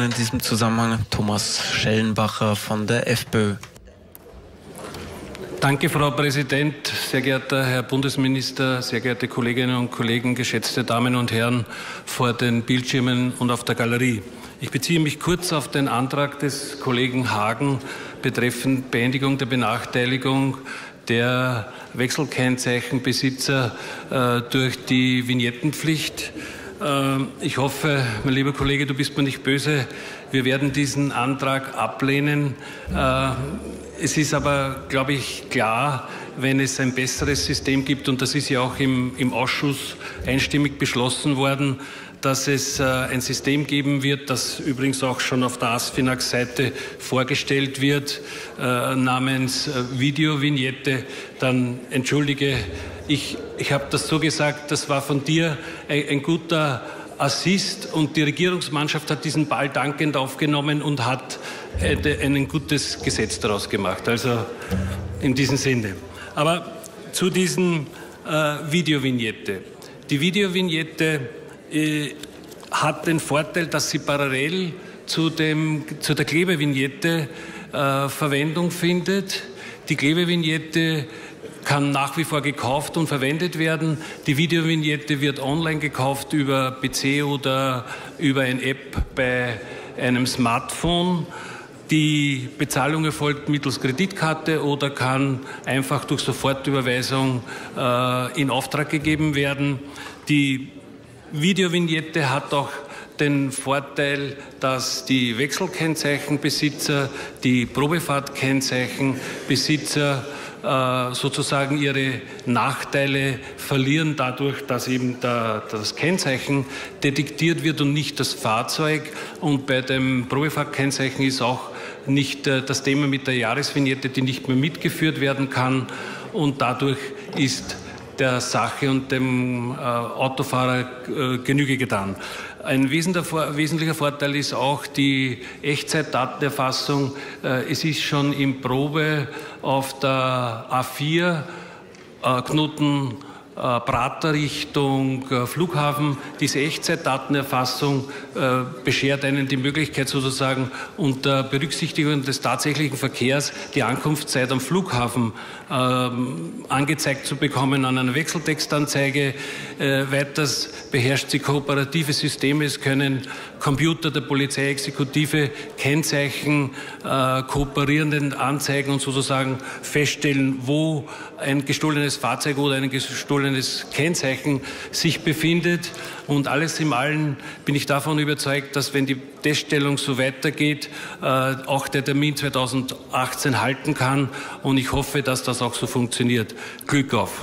Fraktion in diesem Zusammenhang, Thomas Schellenbacher von der FPÖ. Danke, Frau Präsident, sehr geehrter Herr Bundesminister, sehr geehrte Kolleginnen und Kollegen, geschätzte Damen und Herren vor den Bildschirmen und auf der Galerie. Ich beziehe mich kurz auf den Antrag des Kollegen Hagen betreffend Beendigung der Benachteiligung der Wechselkennzeichenbesitzer äh, durch die Vignettenpflicht. Äh, ich hoffe, mein lieber Kollege, du bist mir nicht böse. Wir werden diesen Antrag ablehnen. Äh, es ist aber, glaube ich, klar, wenn es ein besseres System gibt, und das ist ja auch im, im Ausschuss einstimmig beschlossen worden, dass es äh, ein System geben wird, das übrigens auch schon auf der ASFINAX-Seite vorgestellt wird, äh, namens äh, Videovignette, dann entschuldige, ich, ich habe das so gesagt, das war von dir ein, ein guter Assist und die Regierungsmannschaft hat diesen Ball dankend aufgenommen und hat ein gutes Gesetz daraus gemacht. Also in diesem Sinne. Aber zu diesen äh, Videovignette. Die Videovignette äh, hat den Vorteil, dass sie parallel zu, dem, zu der Klebevignette äh, Verwendung findet. Die Klebevignette kann nach wie vor gekauft und verwendet werden. Die Videovignette wird online gekauft über PC oder über eine App bei einem Smartphone. Die Bezahlung erfolgt mittels Kreditkarte oder kann einfach durch Sofortüberweisung äh, in Auftrag gegeben werden. Die Videovignette hat auch den Vorteil, dass die Wechselkennzeichenbesitzer, die Probefahrtkennzeichenbesitzer äh, sozusagen ihre Nachteile verlieren dadurch, dass eben der, das Kennzeichen detektiert wird und nicht das Fahrzeug. Und bei dem Probefahrtkennzeichen ist auch nicht äh, das Thema mit der Jahresvignette, die nicht mehr mitgeführt werden kann. Und dadurch ist der Sache und dem äh, Autofahrer äh, Genüge getan. Ein wesentlicher Vorteil ist auch die Echtzeitdatenerfassung. Äh, es ist schon in Probe auf der A4 äh, Knoten äh, Prater Richtung äh, Flughafen. Diese Echtzeitdatenerfassung äh, beschert einen die Möglichkeit sozusagen unter Berücksichtigung des tatsächlichen Verkehrs die Ankunftszeit am Flughafen ähm, angezeigt zu bekommen an einer Wechseltextanzeige. weiters beherrscht sie kooperative Systeme. Es können Computer der Polizeiexekutive Kennzeichen kooperierenden anzeigen und sozusagen feststellen, wo ein gestohlenes Fahrzeug oder ein gestohlenes Kennzeichen sich befindet. Und alles im Allen bin ich davon überzeugt, dass wenn die Teststellung so weitergeht, äh, auch der Termin 2018 halten kann. Und ich hoffe, dass das auch so funktioniert. Glück auf!